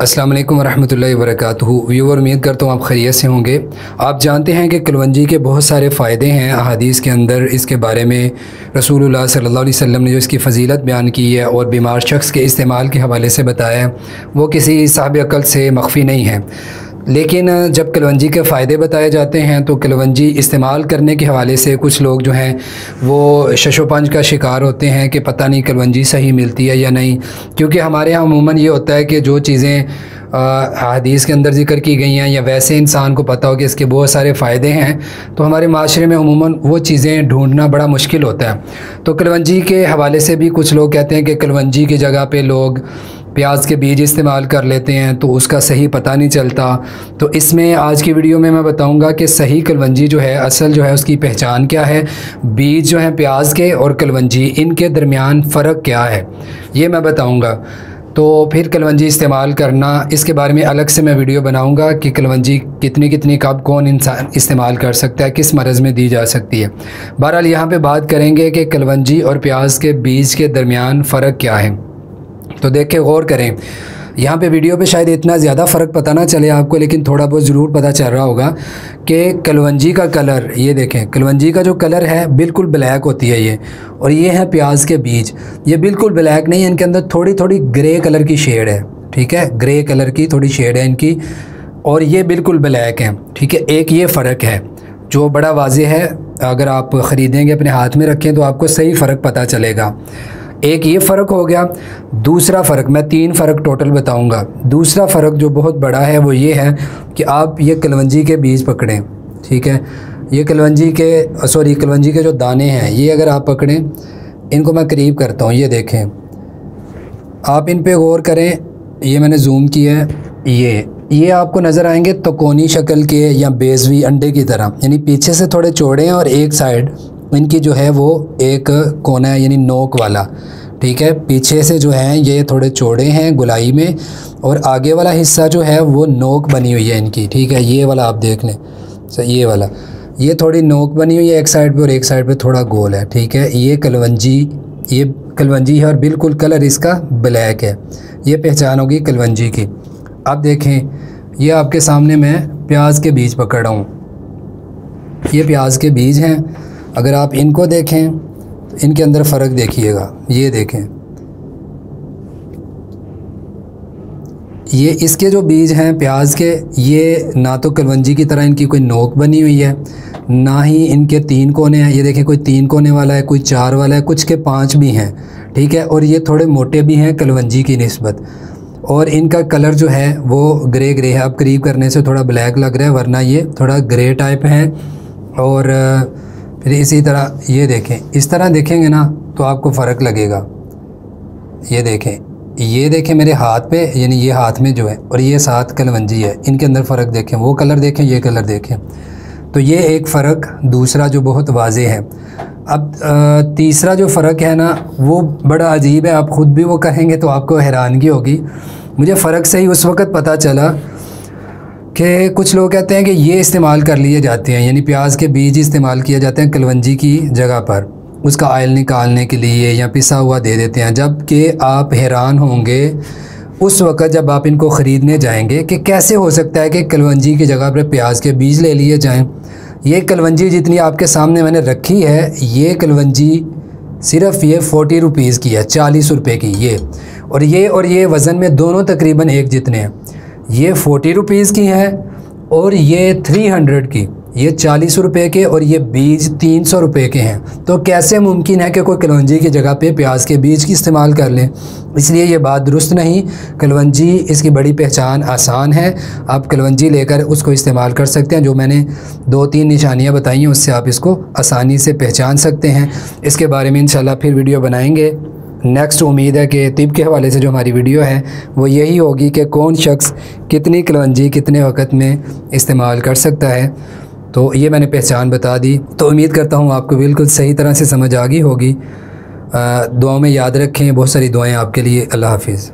अस्सलाम वालेकुम वरहमतुल्लाहि वबरकातुहू। व्यूवर, उम्मीद करता हूँ आप खैरियत से होंगे। आप जानते हैं कि कलवंजी के बहुत सारे फ़ायदे हैं अहादीस के अंदर। इसके बारे में रसूल सल्लल्लाहु अलैहि वसल्लम ने जो इसकी फ़जीलत बयान की है और बीमार शख्स के इस्तेमाल के हवाले से बताया वो किसी साहब अकल से मख्फी नहीं है। लेकिन जब कलवंजी के फ़ायदे बताए जाते हैं तो कलवंजी इस्तेमाल करने के हवाले से कुछ लोग जो हैं, वो शशोपंज का शिकार होते हैं कि पता नहीं कलवंजी सही मिलती है या नहीं। क्योंकि हमारे यहाँ अमूमन ये होता है कि जो चीज़ें हदीस के अंदर ज़िक्र की गई हैं, या वैसे इंसान को पता हो कि इसके बहुत सारे फ़ायदे हैं तो हमारे माशरे में अमूमन वो चीज़ें ढूंढना बड़ा मुश्किल होता है। तो कलवंजी के हवाले से भी कुछ लोग कहते हैं कि कलवंजी की जगह पर लोग प्याज के बीज इस्तेमाल कर लेते हैं तो उसका सही पता नहीं चलता। तो इसमें आज की वीडियो में मैं बताऊँगा कि सही कलवंजी जो है, असल जो है उसकी पहचान क्या है, बीज जो है प्याज के और कलवंजी, इनके दरमियान फ़र्क क्या है, ये मैं बताऊँगा। तो फिर कलवंजी इस्तेमाल करना, इसके बारे में अलग से मैं वीडियो बनाऊँगा कि कलवंजी कितनी कितनी, कब कौन इंसान इस्तेमाल कर सकता है, किस मरज़ में दी जा सकती है। बहरहाल, यहाँ पे बात करेंगे कि कलवंजी और प्याज के बीज के दरमियान फ़र्क क्या है। तो देख के गौर करें। यहाँ पे वीडियो पे शायद इतना ज़्यादा फ़र्क पता ना चले आपको, लेकिन थोड़ा बहुत ज़रूर पता चल रहा होगा कि कलवंजी का कलर, ये देखें, कलवंजी का जो कलर है, बिल्कुल ब्लैक होती है ये, और ये है प्याज के बीज। ये बिल्कुल ब्लैक नहीं है इनके अंदर थोड़ी थोड़ी ग्रे कलर की शेड है, ठीक है? ग्रे कलर की थोड़ी शेड है इनकी, और ये बिल्कुल ब्लैक है, ठीक है? एक ये फ़र्क है, जो बड़ा वाज है, अगर आप ख़रीदेंगे, अपने हाथ में रखें तो आपको सही फ़र्क पता चलेगा। एक ये फ़र्क हो गया, दूसरा फ़र्क, मैं तीन फ़र्क टोटल बताऊँगा। दूसरा फ़र्क जो बहुत बड़ा है, वो ये है कि आप ये कलवंजी के बीज पकड़ें, ठीक है? ये कलवंजी के सॉरी कलवंजी के जो दाने हैं, ये अगर आप पकड़ें, इनको मैं करीब करता हूँ, ये देखें। आप इन पे गौर करें, ये मैंने जूम किया है, ये ये आपको नज़र आएँगे तकोनी शक्ल के या बेजवी अंडे की तरह, यानी पीछे से थोड़े चौड़े हैं और एक साइड इनकी जो है वो एक कोना है, यानी नोक वाला, ठीक है? पीछे से जो है, ये थोड़े चौड़े हैं गुलाई में, और आगे वाला हिस्सा जो है वो नोक बनी हुई है इनकी, ठीक है? ये वाला आप देख लें। ये वाला। ये थोड़ी नोक बनी हुई है एक साइड पे और एक साइड पे थोड़ा गोल है, ठीक है? ये कलवंजी ये कलवंजी है और बिल्कुल कलर इसका ब्लैक है। ये पहचान होगी कलवंजी की। अब देखें, ये आपके सामने मैं प्याज के बीज पकड़ रहा हूँ। ये प्याज के बीज हैं अगर आप इनको देखें, इनके अंदर फ़र्क देखिएगा। ये देखें। ये इसके जो बीज हैं, प्याज के, ये ना तो कलवंजी की तरह इनकी कोई नोक बनी हुई है, ना ही इनके तीन कोने हैं। ये देखें, कोई तीन कोने वाला है, कोई चार वाला है, कुछ के पाँच भी हैं, ठीक है? और ये थोड़े मोटे भी हैं, कलवंजी की नस्बत। और इनका कलर जो है, वो ग्रे ग्रे है। अब करीब करने से थोड़ा ब्लैक लग रहा है, वरना ये थोड़ा ग्रे टाइप है। और फिर इसी तरह ये देखें। इस तरह देखेंगे ना तो आपको फ़र्क लगेगा। ये देखें। ये देखें मेरे हाथ पे, यानी ये हाथ में जो है, और ये साथ कलवंजी है, इनके अंदर फ़र्क देखें। वो कलर देखें, ये कलर देखें। तो ये एक फ़र्क, दूसरा जो बहुत वाज है। अब तीसरा जो फ़र्क है ना, वो बड़ा अजीब है। आप ख़ुद भी वो कहेंगे तो आपको हैरानगी होगी। मुझे फ़र्क से ही उस वक़्त पता चला कि कुछ लोग कहते हैं कि ये इस्तेमाल कर लिए जाते हैं, यानी प्याज के बीज इस्तेमाल किए जाते हैं कलवंजी की जगह पर। उसका आयल निकालने के लिए या पिसा हुआ दे देते हैं। जबकि आप हैरान होंगे उस वक़्त जब आप इनको ख़रीदने जाएँगे कि कैसे हो सकता है कि कलवंजी की जगह पर प्याज के बीज ले लिए जाएँ। ये कलवंजी जितनी आपके सामने मैंने रखी है, ये कलवंजी सिर्फ़ ये फोटी रुपीज़ की है, चालीस रुपये की ये। और ये और ये वज़न में दोनों तकरीबन एक जितने हैं। ये फ़ोर्टी रुपीज़ की है और ये थ्री हंड्रेड की, ये चालीस रुपए के और ये बीज तीन सौ रुपये के हैं। तो कैसे मुमकिन है कि कोई कलवंजी की जगह पे प्याज के बीज की इस्तेमाल कर लें? इसलिए ये बात दुरुस्त नहीं, कलवंजी इसकी बड़ी पहचान आसान है। आप कलवंजी लेकर उसको इस्तेमाल कर सकते हैं, जो मैंने दो तीन निशानियाँ बताई हैं, उससे आप इसको आसानी से पहचान सकते हैं। इसके बारे में इन फिर वीडियो बनाएँगे। नेक्स्ट उम्मीद है कि तिब के हवाले से जो हमारी वीडियो है, वो यही होगी कि कौन शख्स कितनी कलवंजी कितने वक्त में इस्तेमाल कर सकता है। तो ये मैंने पहचान बता दी। तो उम्मीद करता हूँ आपको बिल्कुल सही तरह से समझ आ गई होगी। दुआओं में याद रखें। बहुत सारी दुआएँ आपके लिए। अल्लाह हाफिज़।